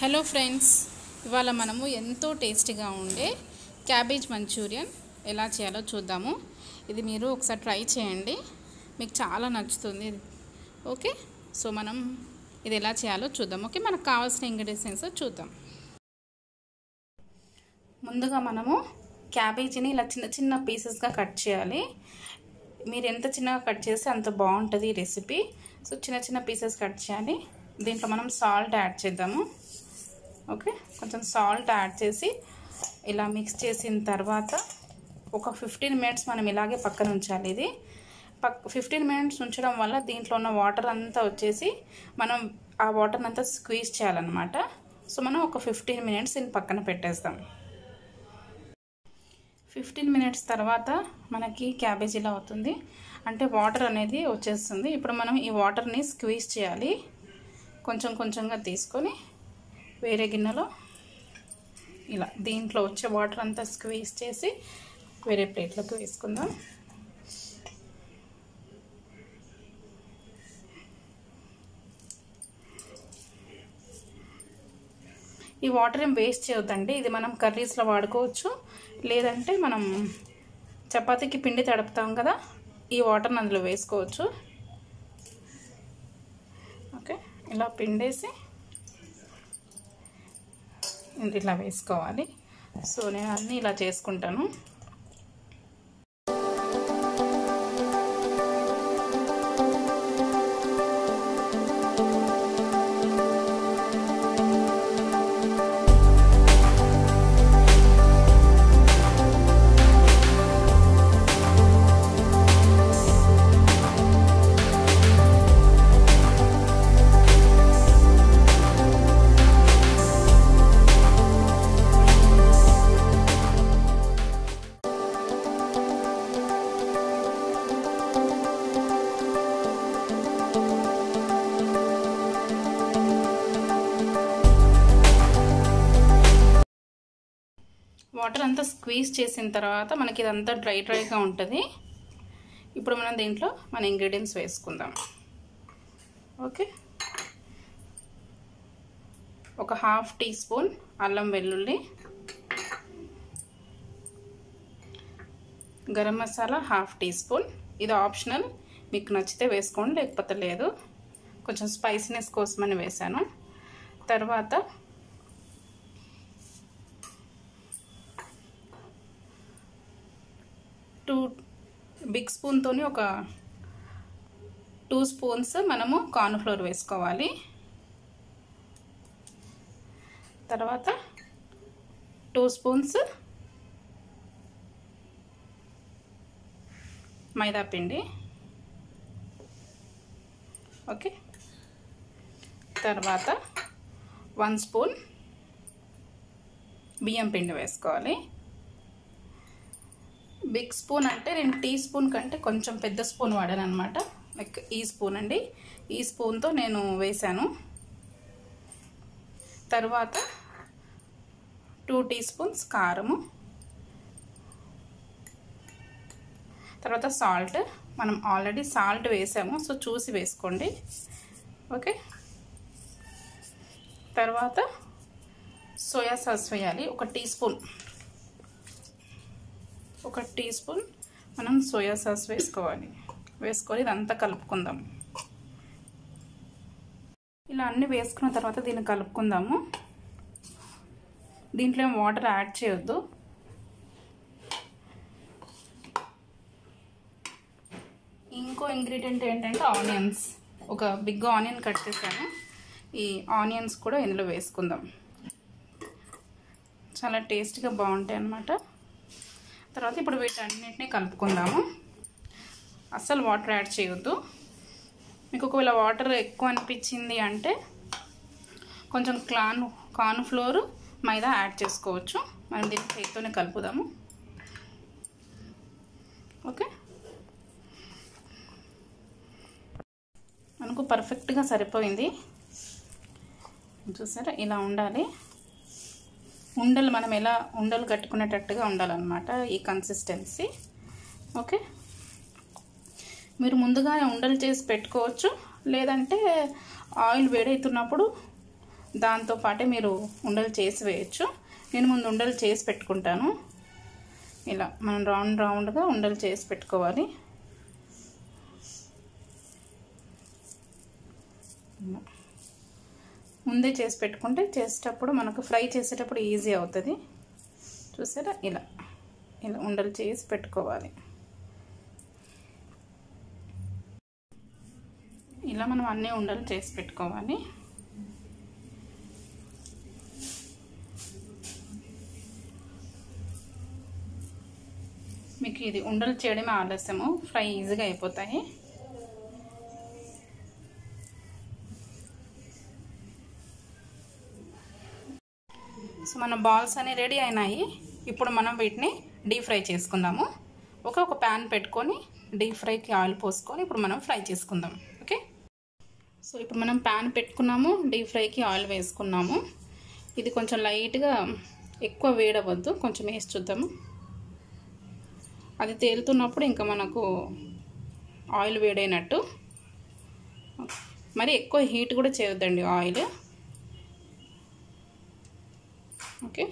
Hello friends ఇవాళ మనము ఎంతో టేస్టీగా ఉండే క్యాబేజ్ మంచూరియన్ ఎలా చేయాలో చూద్దాము. ఇది మీరు ఒకసారి ట్రై చేయండి. మీకు చాలా నచ్చుతుంది ఓకే? సో మనం ఇది ఎలా చేయాలో చూద్దాం ఓకే? మనకు కావాల్సిన ఇంగ్రీడియంట్స్ చూద్దాం. ముందుగా మనము క్యాబేజీని ఇలా చిన్న చిన్న పీసెస్గా కట్ చేయాలి. మీరు ఎంత చిన్నగా కట్ చేస్తే అంత బాగుంటుంది ఈ రెసిపీ. సో చిన్న చిన్న పీసెస్ కట్ చేయాలి. దీంట్లో మనం సాల్ట్ యాడ్ చేద్దాము. ఓకే? కొంచెం సాల్ట్ యాడ్ చేసి ఇలా మిక్స్ చేసిన తర్వాత ఒక ఫిఫ్టీన్ మినిట్స్ మనం ఇలాగే పక్కన ఉంచాలి ఇది. పక్ ఫిఫ్టీన్ మినిట్స్ ఉంచడం వల్ల దీంట్లో ఉన్న వాటర్ అంతా వచ్చేసి మనం ఆ వాటర్ అంతా స్క్వీజ్ చేయాలన్నమాట. సో మనం ఒక ఫిఫ్టీన్ మినిట్స్ దీన్ని పక్కన పెట్టేస్తాం. ఫిఫ్టీన్ మినిట్స్ తర్వాత మనకి క్యాబేజ్ ఇలా అవుతుంది. అంటే వాటర్ అనేది వచ్చేస్తుంది. ఇప్పుడు మనం ఈ వాటర్ని స్క్వీజ్ చేయాలి. కొంచెం కొంచెంగా తీసుకొని వేరే గిన్నెలో ఇలా దీంట్లో వచ్చే వాటర్ అంతా స్క్వీజ్ చేసి వేరే ప్లేట్లోకి వేసుకుందాం. ఈ వాటర్ ఏం వేస్ట్ చేయొద్దండి. ఇది మనం కర్రీస్లో వాడుకోవచ్చు. లేదంటే మనం చపాతీకి పిండి తడుపుతాం కదా ఈ వాటర్ని అందులో వేసుకోవచ్చు. ఓకే ఇలా పిండేసి ఇలా వేసుకోవాలి. సో నేను అన్నీ ఇలా చేసుకుంటాను. వాటర్ అంతా స్క్వీజ్ చేసిన తర్వాత మనకి ఇదంతా డ్రై డ్రైగా ఉంటుంది. ఇప్పుడు మనం దీంట్లో మన ఇంగ్రీడియంట్స్ వేసుకుందాం. ఓకే? ఒక హాఫ్ టీ స్పూన్ అల్లం వెల్లుల్లి garam masala half teaspoon. ఇది ఆప్షనల్. మీకు నచ్చితే వేసుకోండి లేకపోతే లేదు. కొంచెం స్పైసీనెస్ కోసమని వేసాను తర్వాత టూ బిగ్ స్పూన్తో ఒక టూ స్పూన్స్ మనము కార్న్ఫ్లోర్ వేసుకోవాలి. తర్వాత టూ స్పూన్స్ మైదా పిండి. ఓకే. తర్వాత వన్ స్పూన్ బియ్యం పిండి వేసుకోవాలి. బిగ్ స్పూన్ అంటే నేను టీ స్పూన్ కంటే కొంచెం పెద్ద స్పూన్ వాడాను అనమాట లైక్ ఈ స్పూన్ అండి. ఈ స్పూన్తో నేను వేసాను తర్వాత టూ టీ స్పూన్స్ కారము. తర్వాత సాల్ట్. మనం ఆల్రెడీ సాల్ట్ వేసాము సో చూసి వేసుకోండి. ఓకే? తర్వాత సోయా సాస్ వేయాలి. ఒక టీ స్పూన్. ఒక టీ స్పూన్ మనం సోయా సాస్ వేసుకోవాలి. వేసుకొని ఇదంతా కలుపుకుందాం. ఇలా అన్నీ వేసుకున్న తర్వాత దీన్ని కలుపుకుందాము. దీంట్లో ఏం వాటర్ యాడ్ చేయొద్దు. ఇంకో ఇంగ్రీడియంట్ ఏంటంటే ఆనియన్స్. ఒక బిగ్ ఆనియన్ కట్ చేశాను. ఈ ఆనియన్స్ కూడా ఇందులో వేసుకుందాం. చాలా టేస్టీగా బాగుంటాయి అన్నమాట. తర్వాత ఇప్పుడు వీటన్నిటిని కలుపుకుందాము. అస్సలు వాటర్ యాడ్ చేయొద్దు. మీకు ఒకవేళ వాటర్ ఎక్కువ అనిపించింది అంటే కొంచెం క్లాన్ కార్న్ ఫ్లోర్ మైదా యాడ్ చేసుకోవచ్చు. మనం దీన్ని చేతితోనే కలుపుదాము. ఓకే? మనకు పర్ఫెక్ట్గా సరిపోయింది. చూసారా? ఇలా ఉండాలి. ఉండలు మనం ఎలా ఉండలు కట్టుకునేటట్టుగా ఉండాలన్నమాట ఈ కన్సిస్టెన్సీ ఓకే? మీరు ముందుగా ఉండలు చేసి పెట్టుకోవచ్చు. లేదంటే ఆయిల్ వేడవుతున్నప్పుడు దాంతో పాటే మీరు ఉండలు చేసి వేయచ్చు. నేను ముందు ఉండలు చేసి పెట్టుకుంటాను. ఇలా మనం రౌండ్ రౌండ్గా ఉండలు చేసి పెట్టుకోవాలి. ముందే చేసి పెట్టుకుంటే చేసేటప్పుడు మనకు ఫ్రై చేసేటప్పుడు ఈజీ అవుతుంది. చూసారా? ఇలా. ఇలా ఉండలు చేసి పెట్టుకోవాలి. ఇలా మనం అన్నీ ఉండలు చేసి పెట్టుకోవాలి. మీకు ఇది ఉండలు చేయడమే ఆలస్యము. ఫ్రై ఈజీగా అయిపోతాయి. మన బాల్స్ అన్ని రెడీ అయినాయి. ఇప్పుడు మనం వీటిని డీప్ ఫ్రై చేసుకుందాము. ఒక ఒక ప్యాన్ పెట్టుకొని డీప్ ఫ్రైకి ఆయిల్ పోసుకొని ఇప్పుడు మనం ఫ్రై చేసుకుందాం. ఓకే? సో ఇప్పుడు మనం ప్యాన్ పెట్టుకున్నాము డీప్ ఫ్రైకి ఆయిల్ వేసుకున్నాము. ఇది కొంచెం లైట్గా ఎక్కువ వేడవద్దు కొంచెం వేసి చూద్దాము. అది తేలుతున్నప్పుడు ఇంకా మనకు ఆయిల్ వేడైనట్టు. మరి ఎక్కువ హీట్ కూడా చేయొద్దండి ఆయిల్. ఓకే.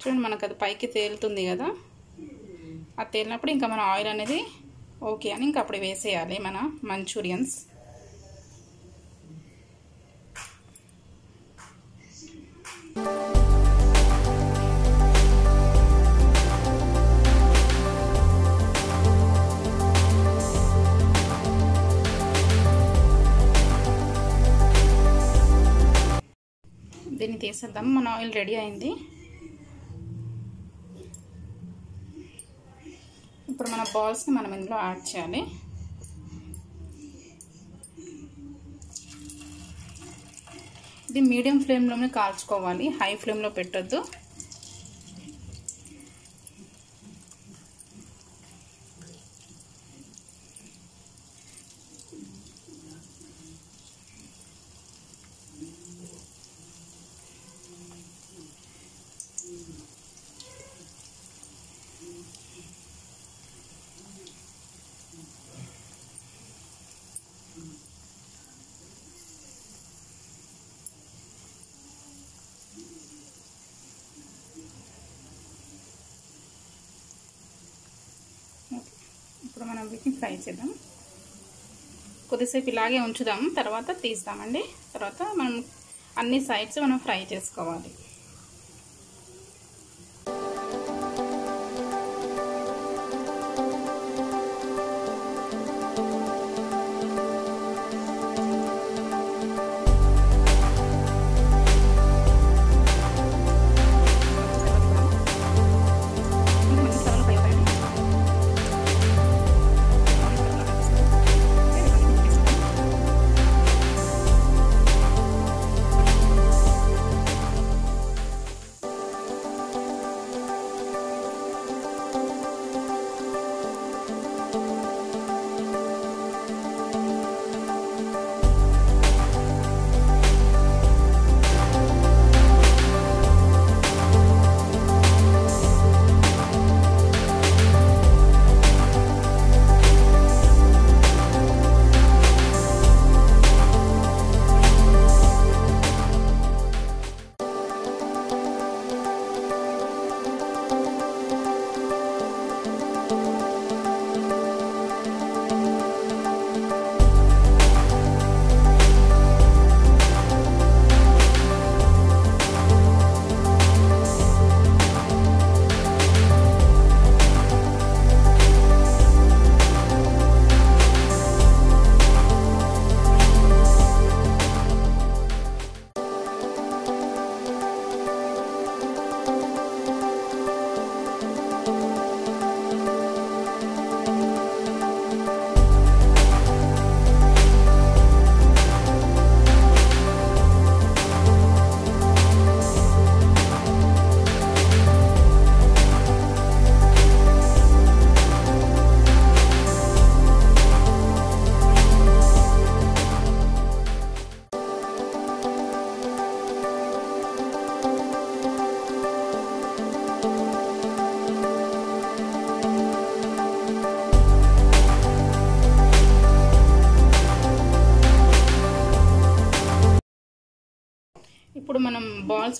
చూడండి మనకు అది పైకి తేలుతుంది కదా. అది తేలినప్పుడు ఇంకా మన ఆయిల్ అనేది ఓకే అని ఇంకా అప్పుడు వేసేయాలి మన మంచూరియన్స్. తీసేద్దాం. మన ఆయిల్ రెడీ అయింది. ఇప్పుడు మన బాల్స్ని మనం ఇందులో యాడ్ చేయాలి. ఇది మీడియం ఫ్లేమ్లోనే కాల్చుకోవాలి. హై ఫ్లేమ్లో పెట్టద్దు. ఇప్పుడు మనం వీటిని ఫ్రై చేద్దాం. కొద్దిసేపు ఇలాగే ఉంచుదాం. తర్వాత తీస్తామండి. తర్వాత మనం అన్ని సైడ్స్ మనం ఫ్రై చేసుకోవాలి.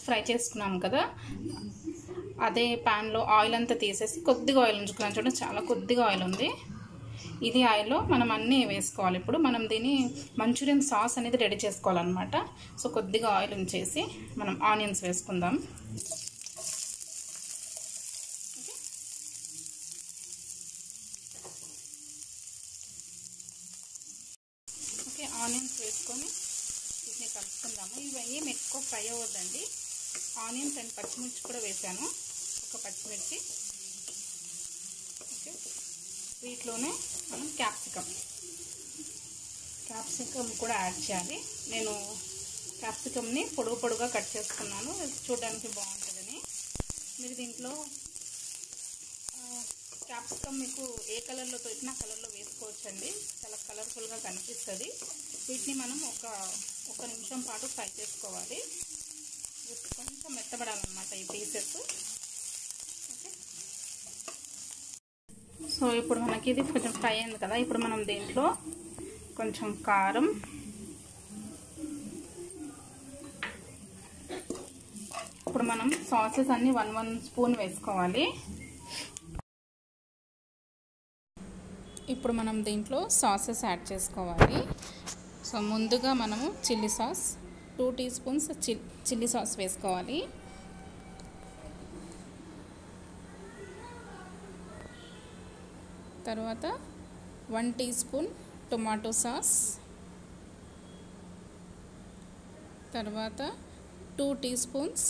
ఫ్రై చేసుకున్నాం కదా. అదే ప్యాన్లో ఆయిల్ అంతా తీసేసి కొద్దిగా ఆయిల్ ఉంచుకున్నాం చూడండి చాలా కొద్దిగా ఆయిల్ ఉంది. ఇది ఆయిల్లో మనం అన్నీ వేసుకోవాలి. ఇప్పుడు మనం దీన్ని మంచూరియన్ సాస్ అనేది రెడీ చేసుకోవాలన్నమాట. సో కొద్దిగా ఆయిల్ ఉంచేసి మనం ఆనియన్స్ వేసుకుందాం. ఓకే ఆనియన్స్ వేసుకొని వీటిని కలుపుకుందాము. ఇవి ఏం ఎక్కువ ఫ్రై అవ్వద్దండి. ఆనియన్స్ అండ్ పచ్చిమిర్చి కూడా వేసాను. ఒక పచ్చిమిర్చి. ఓకే. వీటిలోనే మనం క్యాప్సికమ్. క్యాప్సికమ్ కూడా యాడ్ చేయాలి. నేను క్యాప్సికమ్ని పొడుగు పొడుగా కట్ చేసుకున్నాను. చూడడానికి బాగుంటుందని. మీరు దీంట్లో క్యాప్సికమ్ మీకు ఏ కలర్లో దొరికినా కలర్లో వేసుకోవచ్చండి. చాలా కలర్ఫుల్గా కనిపిస్తుంది. వీటిని మనం ఒక ఒక నిమిషం పాటు ఫ్రై చేసుకోవాలి. ఇంకా మెత్తబడాలన్నమాట ఈ పీసెస్. సో ఇప్పుడు మనకి ఇది కొంచెం ఫ్రై అయింది కదా ఇప్పుడు మనం దీంట్లో కొంచెం కారం. ఇప్పుడు మనం సాసెస్ అన్ని వన్ వన్ స్పూన్ వేసుకోవాలి. ఇప్పుడు మనం దీంట్లో సాసెస్ యాడ్ చేసుకోవాలి. సో ముందుగా మనము chilli sauce two teaspoons chilli sauce వేసుకోవాలి. తర్వాత one teaspoon tomato sauce. తర్వాత two teaspoons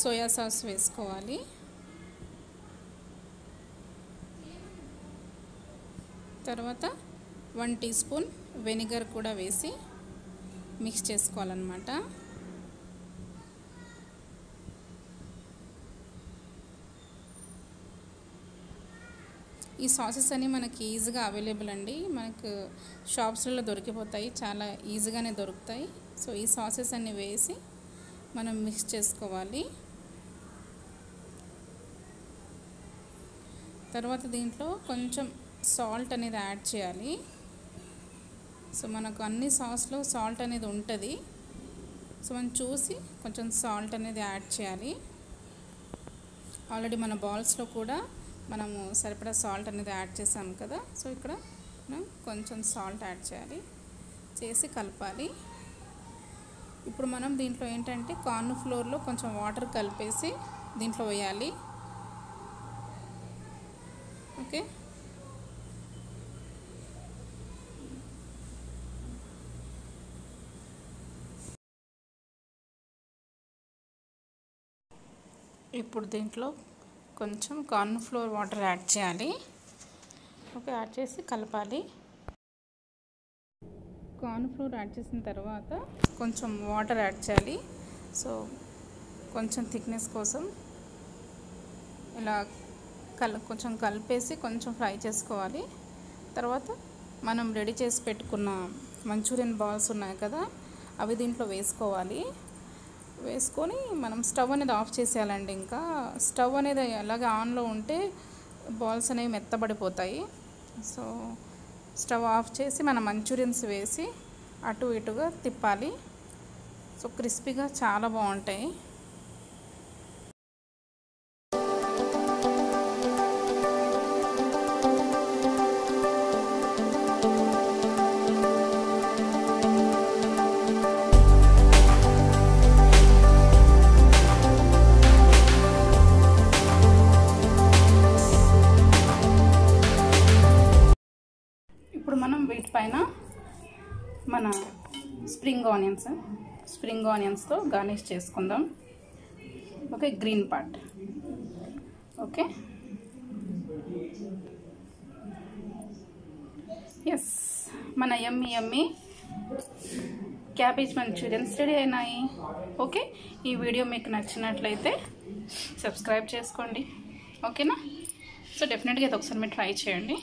soya sauce వేసుకోవాలి. తర్వాత వన్ టీ స్పూన్ వెనిగర్ కూడా వేసి మిక్స్ చేసుకోవాలన్నమాట. ఈ సాసెస్ అన్నీ మనకి ఈజీగా అవైలబుల్ అండి. మనకు షాప్స్లలో దొరికిపోతాయి. చాలా ఈజీగానే దొరుకుతాయి. సో ఈ సాసెస్ అన్నీ వేసి మనం మిక్స్ చేసుకోవాలి. తర్వాత దీంట్లో కొంచెం సాల్ట్ అనేది యాడ్ చేయాలి. సో మనకు అన్ని సాస్లో సాల్ట్ అనేది ఉంటుంది. సో మనం చూసి కొంచెం సాల్ట్ అనేది యాడ్ చేయాలి. ఆల్రెడీ మన బాల్స్లో కూడా మనము సరిపడా సాల్ట్ అనేది యాడ్ చేసాం కదా. సో ఇక్కడ మనం కొంచెం సాల్ట్ యాడ్ చేయాలి. చేసి కలపాలి. ఇప్పుడు మనం దీంట్లో ఏంటంటే కార్న్ ఫ్లోర్లో కొంచెం వాటర్ కలిపేసి దీంట్లో వేయాలి. ఓకే? ఇప్పుడు దీంట్లో కొంచెం కార్న్ ఫ్లోర్ వాటర్ యాడ్ చేయాలి. ఓకే యాడ్ చేసి కలపాలి. కార్న్ ఫ్లోర్ యాడ్ చేసిన తర్వాత కొంచెం వాటర్ యాడ్ చేయాలి. సో కొంచెం థిక్నెస్ కోసం ఇలా కల కొంచెం కలిపేసి కొంచెం ఫ్రై చేసుకోవాలి. తర్వాత మనం రెడీ చేసి పెట్టుకున్న మంచూరియన్ బాల్స్ ఉన్నాయి కదా అవి దీంట్లో వేసుకోవాలి. వేసుకొని మనం స్టవ్ అనేది ఆఫ్ చేసేయాలండి ఇంకా. స్టవ్ అనేది అలాగే ఆన్లో ఉంటే బాల్స్ అనేవి మెత్తబడిపోతాయి. సో స్టవ్ ఆఫ్ చేసి మనం మంచూరియన్స్ వేసి అటు ఇటుగా తిప్పాలి. సో క్రిస్పీగా చాలా బాగుంటాయి. ఆనియన్స్ స్ప్రింగ్ ఆనియన్స్తో గార్నిష్ చేసుకుందాం. Okay green part. Okay. Yes మన yummy yummy cabbage Manchurians ready అయినాయి. ఓకే ఈ వీడియో మీకు నచ్చినట్లయితే సబ్స్క్రైబ్ చేసుకోండి. ఓకేనా సో డెఫినెట్గా ఇది ఒకసారి మీరు ట్రై చేయండి.